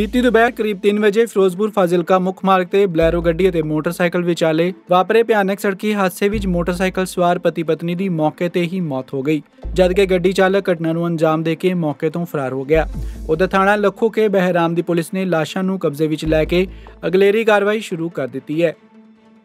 ਬੀਤੀ ਦੁਪਹਿਰ ਕਰੀਬ 3 ਵਜੇ ਫਿਰੋਜ਼ਪੁਰ ਫਾਜ਼ਿਲਕਾ ਮੁੱਖ ਮਾਰਗ ਤੇ ਬਲੈਰੋ ਗੱਡੀ ਅਤੇ ਮੋਟਰਸਾਈਕਲ ਵਿਚਾਲੇ ਵਾਪਰੇ ਭਿਆਨਕ ਸੜਕੀ ਹਾਦਸੇ ਵਿੱਚ ਮੋਟਰਸਾਈਕਲ ਸਵਾਰ ਪਤੀ ਪਤਨੀ ਦੀ ਮੌਕੇ ਤੇ ਹੀ ਮੌਤ ਹੋ ਗਈ। ਜਦਕਿ ਗੱਡੀ ਚਾਲਕ ਘਟਨਾ ਨੂੰ ਅੰਜਾਮ ਦੇ ਕੇ ਮੌਕੇ ਤੋਂ ਫਰਾਰ ਹੋ ਗਿਆ। ਉਧਰ ਥਾਣਾ ਲੱਖੋ ਕੇ ਬਹਿਰਾਮ ਦੀ ਪੁਲਿਸ ਨੇ ਲਾਸ਼ਾਂ ਨੂੰ ਕਬਜ਼ੇ ਵਿੱਚ ਲੈ ਕੇ ਅਗਲੇਰੀ ਕਾਰਵਾਈ ਸ਼ੁਰੂ ਕਰ ਦਿੱਤੀ ਹੈ।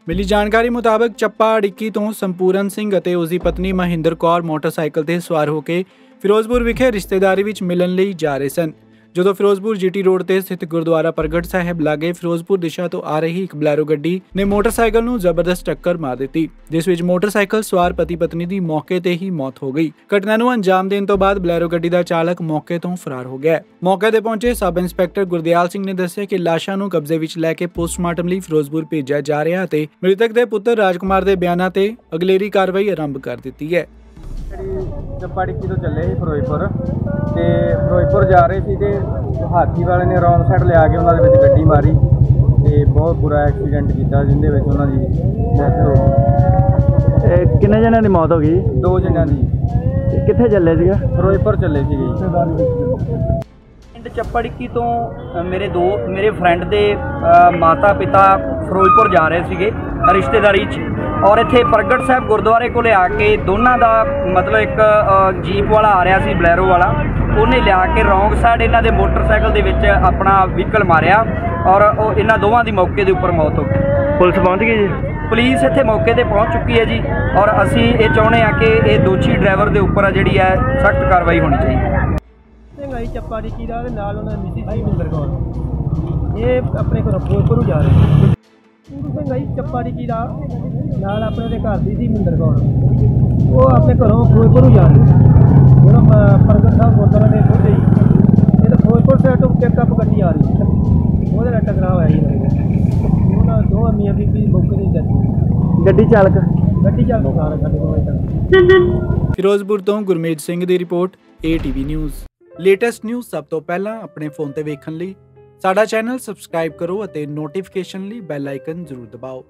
ਮਿਲੀ ਜਾਣਕਾਰੀ ਮੁਤਾਬਕ ਚੱਪਾ ਅੜਿੱਕੀ ਤੋਂ ਸੰਪੂਰਨ ਸਿੰਘ ਅਤੇ ਉਸ ਦੀ ਪਤਨੀ ਮਹਿੰਦਰ ਕੌਰ ਮੋਟਰਸਾਈਕਲ ਤੇ ਸਵਾਰ ਹੋ ਕੇ ਫਿਰੋਜ਼ਪੁਰ ਵਿਖੇ ਰਿਸ਼ਤੇਦਾਰੀ ਵਿੱਚ ਮਿਲਣ ਲਈ ਜਾ ਰਹੇ ਸਨ। ਜਦੋਂ ਫਿਰੋਜ਼ਪੁਰ ਜੀਟੀ ਰੋਡ ਤੇ ਸਥਿਤ ਗੁਰਦੁਆਰਾ ਪ੍ਰਗਟ ਸਾਹਿਬ ਲਾਗੇ ਫਿਰੋਜ਼ਪੁਰ ਦਿਸ਼ਾ ਤੋਂ ਆ ਰਹੀ ਇੱਕ ਬਲੈਰੋ ਗੱਡੀ ਨੇ ਮੋਟਰਸਾਈਕਲ ਨੂੰ ਜ਼ਬਰਦਸਤ ਟੱਕਰ ਮਾਰ ਦਿੱਤੀ, ਜਿਸ ਵਿੱਚ ਮੋਟਰਸਾਈਕਲ ਸਵਾਰ ਪਤੀ ਪਤਨੀ ਦੀ ਮੌਕੇ ਤੇ ਹੀ ਮੌਤ ਹੋ ਗਈ। ਘਟਨਾ ਨੂੰ ਅੰਜਾਮ ਦੇਣ ਤੋਂ ਬਾਅਦ ਬਲੈਰੋ ਗੱਡੀ ਦਾ ਚਾਲਕ ਮੌਕੇ ਤੋਂ ਫਰਾਰ ਹੋ ਗਿਆ। ਮੌਕੇ ਤੇ ਪਹੁੰਚੇ ਸਬ ਇੰਸਪੈਕਟਰ ਗੁਰਦਿਆਲ ਸਿੰਘ ਨੇ ਦੱਸਿਆ ਕਿ ਲਾਸ਼ਾਂ ਨੂੰ ਕਬਜ਼ੇ ਵਿੱਚ ਲੈ ਕੇ ਪੋਸਟਮਾਰਟਮ ਲਈ ਫਿਰੋਜ਼ਪੁਰ ਭੇਜਿਆ ਜਾ ਰਿਹਾ ਅਤੇ ਮ੍ਰਿਤਕ ਦੇ ਪੁੱਤਰ ਰਾਜਕੁਮਾਰ ਦੇ ਬਿਆਨਾਂ ਤੇ ਅਗਲੇਰੀ ਕਾਰਵਾਈ ਆਰੰਭ ਕਰ ਦਿੱਤੀ ਹੈ। ਜਿਹੜੀ ਚੱਪਾੜਿੱਕੀ ਤੋਂ ਚੱਲੇ ਸੀ ਫਿਰੋਜ਼ਪੁਰ ਤੇ ਫਿਰੋਜ਼ਪੁਰ ਜਾ ਰਹੇ ਸੀ ਤੇ ਹਾਥੀ ਵਾਲੇ ਨੇ ਰੌਂਗ ਸਾਈਡ ਲਿਆ ਕੇ ਉਹਨਾਂ ਦੇ ਵਿੱਚ ਗੱਡੀ ਮਾਰੀ ਤੇ ਬਹੁਤ ਬੁਰਾ ਐਕਸੀਡੈਂਟ ਕੀਤਾ ਜਿੰਦੇ ਵਿੱਚ ਉਹਨਾਂ ਦੀ ਮੌਤ ਹੋ ਗਈ। ਇਹ ਕਿੰਨੇ ਜਣਿਆਂ ਦੀ ਮੌਤ ਹੋ ਗਈ? ਦੋ ਜਣਿਆਂ ਦੀ। ਕਿੱਥੇ ਚੱਲੇ ਸੀਗਾ? ਫਿਰੋਜ਼ਪੁਰ ਚੱਲੇ ਸੀਗੇ ਪਿੰਡ ਚੱਪੜਕੀ ਤੋਂ ਮੇਰੇ ਦੋ ਮੇਰੇ ਫਰੈਂਡ ਦੇ ਮਾਤਾ ਪਿਤਾ ਫਿਰੋਜ਼ਪੁਰ ਜਾ ਰਹੇ ਸੀਗੇ। ਰਿਸ਼ਤੇਦਾਰੀ 'ਚ। ਔਰ ਇੱਥੇ ਪ੍ਰਗਟ ਸਾਹਿਬ ਗੁਰਦੁਆਰੇ ਕੋਲੇ ਆ ਕੇ ਦੋਨਾਂ ਦਾ ਮਤਲਬ ਇੱਕ ਜੀਪ ਵਾਲਾ ਆ ਰਿਹਾ ਸੀ ਬਲੈਰੋ ਵਾਲਾ। ਉਹਨੇ ਲਿਆ ਕੇ ਰੌਂਗ ਸਾਈਡ ਇਹਨਾਂ ਦੇ ਮੋਟਰਸਾਈਕਲ ਦੇ ਵਿੱਚ ਆਪਣਾ ਵਹੀਕਲ ਮਾਰਿਆ ਔਰ ਉਹ ਇਹਨਾਂ ਦੋਵਾਂ ਦੀ ਮੌਕੇ ਦੇ ਉੱਪਰ ਮੌਤ ਹੋ ਗਈ। ਪੁਲਿਸ ਪਹੁੰਚ ਗਈ ਜੀ? ਪੁਲਿਸ ਇੱਥੇ ਮੌਕੇ ਤੇ ਪਹੁੰਚ ਚੁੱਕੀ ਹੈ ਜੀ ਔਰ ਅਸੀਂ ਇਹ ਚਾਹੁੰਦੇ ਆ ਕਿ ਇਹ ਦੋਸ਼ੀ ਡਰਾਈਵਰ ਦੇ ਉੱਪਰ ਜਿਹੜੀ ਹੈ ਸਖਤ ਕਾਰਵਾਈ ਹੋਣੀ ਚਾਹੀਦੀ ਹੈ। ਸਿੰਘਾਈ ਚੱਪਾੜਿੱਕੀ ਦਾ ਤੇ ਨਾਲ ਉਹਨਾਂ ਦੀ ਮਿਸਿਸ ਮਿੰਦਰ ਕੌਰ। ਇਹ ਆਪਣੇ ਘਰੋਂ ਫਿਰੋਜ਼ਪੁਰ ਨੂੰ ਜਾ ਰਹੇ ਸੀ ਪੂਰੂ ਸਿੰਘਾਈ ਚੱਪਾੜਿੱਕੀ ਦਾ ਨਾਲ ਆਪਣੇ ਦੇ ਘਰ ਦੀ ਸੀ ਮਿੰਦਰ ਕੌਰ ਉਹ ਆਪਣੇ ਘਰੋਂ ਫਿਰੋਜ਼ਪੁਰ ਨੂੰ ਜਾ ਰਹੇ। ਸੀ ਜਦੋਂ ਪ- ਪ੍ਰਗਟ ਸਾਹਿਬ ਗੁਰਦੁਆਰਾ ਦੇ ਪਹੁੰਚੇ ਜੀ ਇਹ ਤਾਂ ਫਿਰੋਜ਼ਪੁਰ ਸਾਈਡ ਤੋਂ ਪਿਕਅਪ ਗੱਡੀ ਆ ਰਹੀ। ਸੀ ਉਹਦੇ ਨਾਲ ਟਕਰਾਅ ਹੋਇਆ ਜੀ। ਉਹਨਾਂ ਦੋ ਮੀਆਂ ਬੀਬੀ ਮੌਕੇ ਤੇ ਜਾਂਦੀ ਗੱਡੀ ਚਾਲਕ? ਗੱਡੀ ਚੱਲ ਪਕਾਰ ਸਾਡੇ ਕੋਲ ਫਿਰੋਜ਼ਪੁਰ ਤੋਂ ਗੁਰਮੇਜ ਸਿੰਘ ਦੀ report ATV news. Latest news ਸਭ ਤੋਂ ਪਹਿਲਾਂ ਆਪਣੇ ਫੋਨ ਤੇ ਵੇਖਣ ਲਈ ਸਾਡਾ ਚੈਨਲ ਸਬਸਕ੍ਰਾਈਬ ਕਰੋ ਅਤੇ ਨੋਟੀਫਿਕੇਸ਼ਨ ਲਈ ਬੈਲ ਆਈਕਨ ਜ਼ਰੂਰ ਦਬਾਓ।